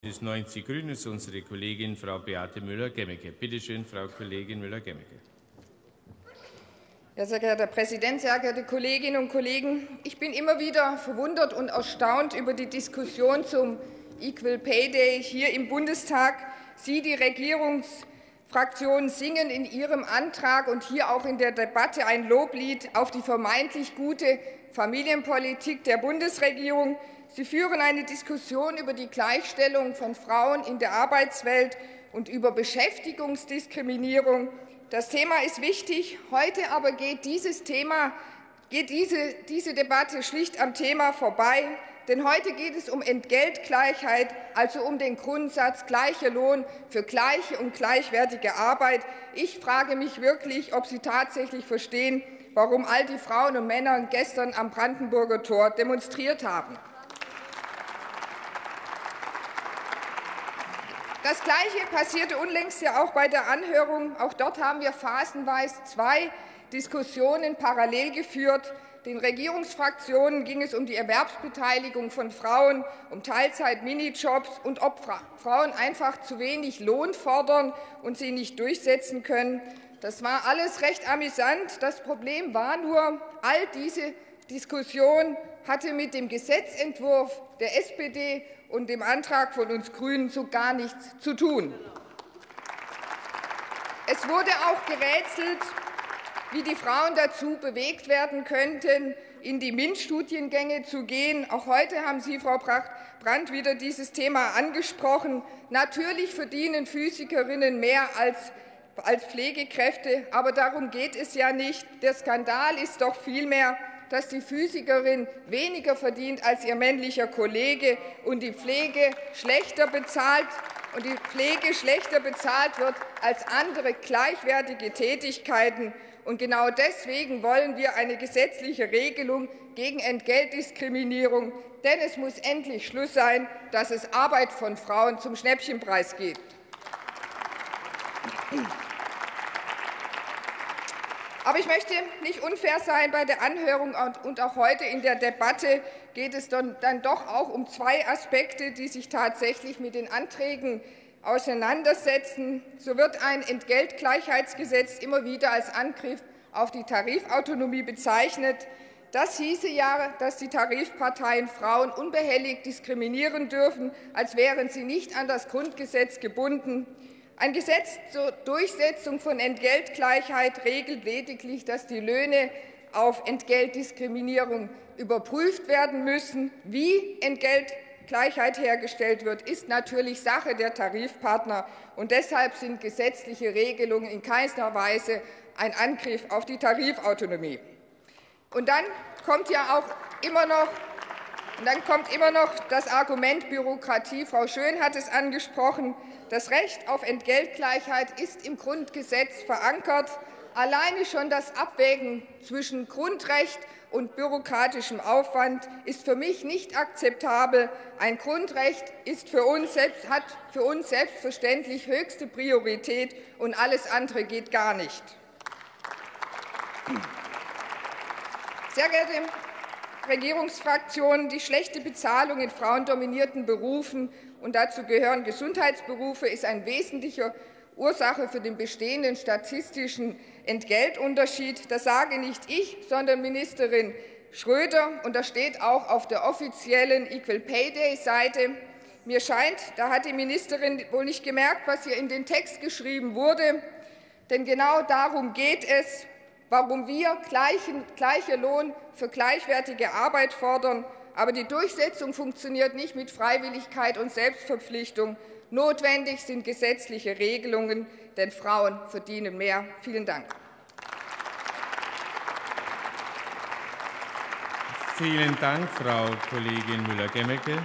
Bündnis 90 Grünen ist unsere Kollegin Frau Beate Müller-Gemmecke. Bitte schön, Frau Kollegin Müller-Gemmecke. Ja, sehr geehrter Herr Präsident, sehr geehrte Kolleginnen und Kollegen! Ich bin immer wieder verwundert und erstaunt über die Diskussion zum Equal Pay Day hier im Bundestag. Sie, die Regierungsfraktionen, singen in Ihrem Antrag und hier auch in der Debatte ein Loblied auf die vermeintlich gute Familienpolitik der Bundesregierung. Sie führen eine Diskussion über die Gleichstellung von Frauen in der Arbeitswelt und über Beschäftigungsdiskriminierung. Das Thema ist wichtig. Heute aber geht dieses Thema, geht diese, diese Debatte schlicht am Thema vorbei. Denn heute geht es um Entgeltgleichheit, also um den Grundsatz gleicher Lohn für gleiche und gleichwertige Arbeit. Ich frage mich wirklich, ob Sie tatsächlich verstehen, warum all die Frauen und Männer gestern am Brandenburger Tor demonstriert haben. Das Gleiche passierte unlängst ja auch bei der Anhörung. Auch dort haben wir phasenweise zwei Diskussionen parallel geführt. Den Regierungsfraktionen ging es um die Erwerbsbeteiligung von Frauen, um Teilzeit-Minijobs und ob Frauen einfach zu wenig Lohn fordern und sie nicht durchsetzen können. Das war alles recht amüsant. Das Problem war nur, all diese Diskussion hatte mit dem Gesetzentwurf der SPD und dem Antrag von uns GRÜNEN so gar nichts zu tun. Es wurde auch gerätselt, wie die Frauen dazu bewegt werden könnten, in die MINT-Studiengänge zu gehen. Auch heute haben Sie, Frau Brandt, wieder dieses Thema angesprochen. Natürlich verdienen Physikerinnen mehr als als Pflegekräfte. Aber darum geht es ja nicht. Der Skandal ist doch vielmehr, dass die Physikerin weniger verdient als ihr männlicher Kollege und die Pflege schlechter bezahlt und die Pflege schlechter bezahlt wird als andere gleichwertige Tätigkeiten. Und genau deswegen wollen wir eine gesetzliche Regelung gegen Entgeltdiskriminierung. Denn es muss endlich Schluss sein, dass es Arbeit von Frauen zum Schnäppchenpreis gibt. Aber ich möchte nicht unfair sein. Bei der Anhörung und auch heute in der Debatte geht es dann doch auch um zwei Aspekte, die sich tatsächlich mit den Anträgen auseinandersetzen. So wird ein Entgeltgleichheitsgesetz immer wieder als Angriff auf die Tarifautonomie bezeichnet. Das hieße ja, dass die Tarifparteien Frauen unbehelligt diskriminieren dürfen, als wären sie nicht an das Grundgesetz gebunden. Ein Gesetz zur Durchsetzung von Entgeltgleichheit regelt lediglich, dass die Löhne auf Entgeltdiskriminierung überprüft werden müssen. Wie Entgeltgleichheit hergestellt wird, ist natürlich Sache der Tarifpartner. Und deshalb sind gesetzliche Regelungen in keiner Weise ein Angriff auf die Tarifautonomie. Und dann kommt ja auch immer noch und dann kommt immer noch das Argument Bürokratie. Frau Schön hat es angesprochen. Das Recht auf Entgeltgleichheit ist im Grundgesetz verankert. Alleine schon das Abwägen zwischen Grundrecht und bürokratischem Aufwand ist für mich nicht akzeptabel. Ein Grundrecht ist für uns hat für uns selbstverständlich höchste Priorität, und alles andere geht gar nicht. Sehr geehrte Regierungsfraktionen, die schlechte Bezahlung in frauendominierten Berufen und dazu gehören Gesundheitsberufe ist eine wesentliche Ursache für den bestehenden statistischen Entgeltunterschied. Das sage nicht ich, sondern Ministerin Schröder, und das steht auch auf der offiziellen Equal Pay Day Seite. Mir scheint, da hat die Ministerin wohl nicht gemerkt, was hier in den Text geschrieben wurde, denn genau darum geht es warum wir gleichen, gleicher Lohn für gleichwertige Arbeit fordern. Aber die Durchsetzung funktioniert nicht mit Freiwilligkeit und Selbstverpflichtung. Notwendig sind gesetzliche Regelungen, denn Frauen verdienen mehr. Vielen Dank. Vielen Dank, Frau Kollegin Müller-Gemmecke.